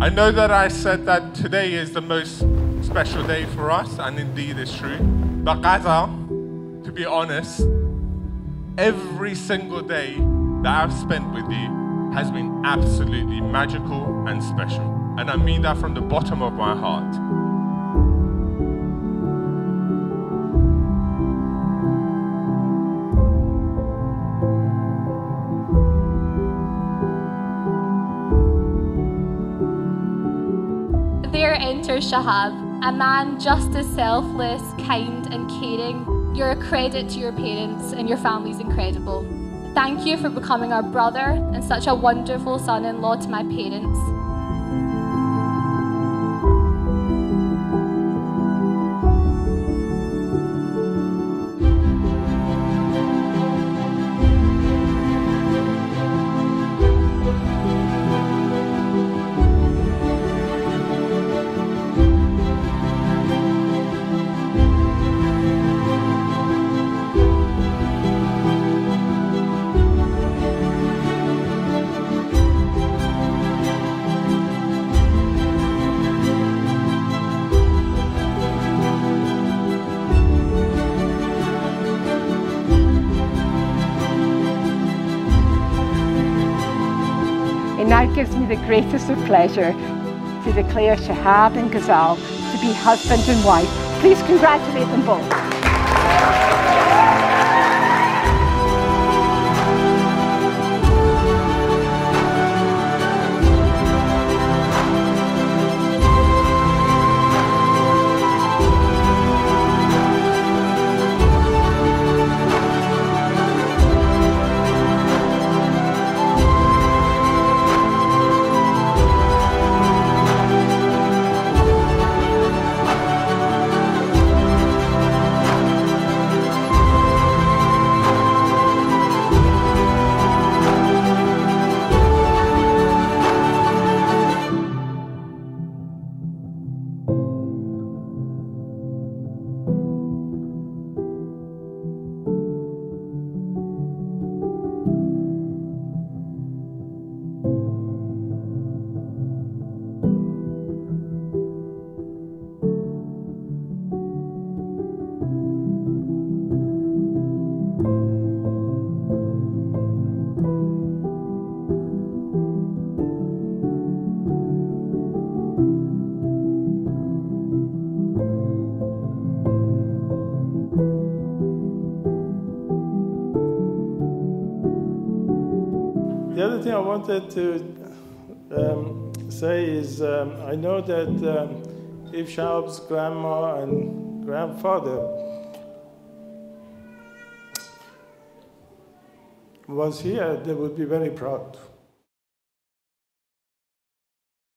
I know that I said that today is the most special day for us, and indeed it's true. But Ghazal, to be honest, every single day that I've spent with you has been absolutely magical and special. And I mean that from the bottom of my heart. There enters Shahab, a man just as selfless, kind, and caring. You're a credit to your parents, and your family's incredible. Thank you for becoming our brother and such a wonderful son in law to my parents. It now gives me the greatest of pleasure to declare Shahab and Ghazal to be husband and wife. Please congratulate them both. The other thing I wanted to um, say is um, I know that um, if Shahab's grandma and grandfather was here, they would be very proud.